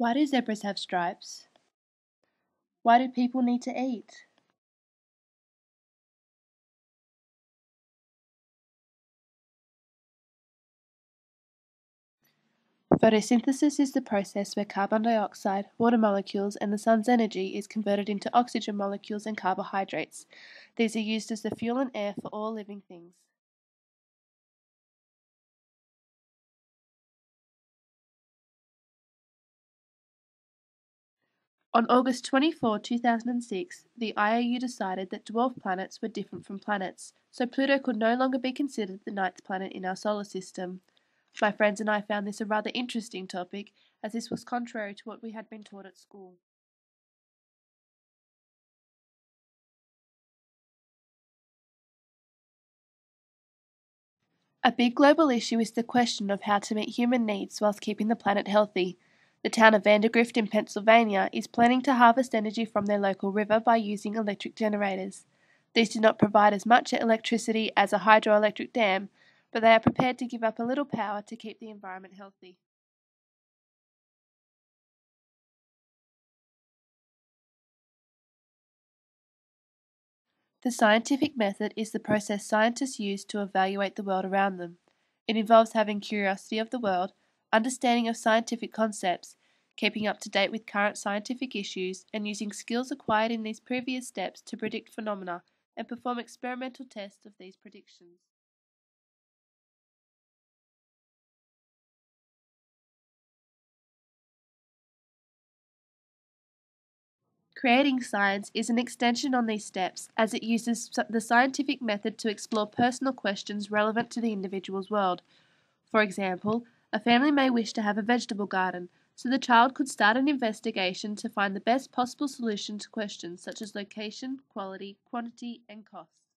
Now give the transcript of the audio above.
Why do zebras have stripes? Why do people need to eat? Photosynthesis is the process where carbon dioxide, water molecules, and the sun's energy is converted into oxygen molecules and carbohydrates. These are used as the fuel and air for all living things. On August 24, 2006, the IAU decided that dwarf planets were different from planets, so Pluto could no longer be considered the ninth planet in our solar system. My friends and I found this a rather interesting topic, as this was contrary to what we had been taught at school. A big global issue is the question of how to meet human needs whilst keeping the planet healthy. The town of Vandergrift in Pennsylvania is planning to harvest energy from their local river by using electric generators. These do not provide as much electricity as a hydroelectric dam, but they are prepared to give up a little power to keep the environment healthy. The scientific method is the process scientists use to evaluate the world around them. It involves having curiosity of the world, understanding of scientific concepts, keeping up to date with current scientific issues, and using skills acquired in these previous steps to predict phenomena and perform experimental tests of these predictions. Creating science is an extension on these steps as it uses the scientific method to explore personal questions relevant to the individual's world. For example, a family may wish to have a vegetable garden, so the child could start an investigation to find the best possible solution to questions such as location, quality, quantity, and cost.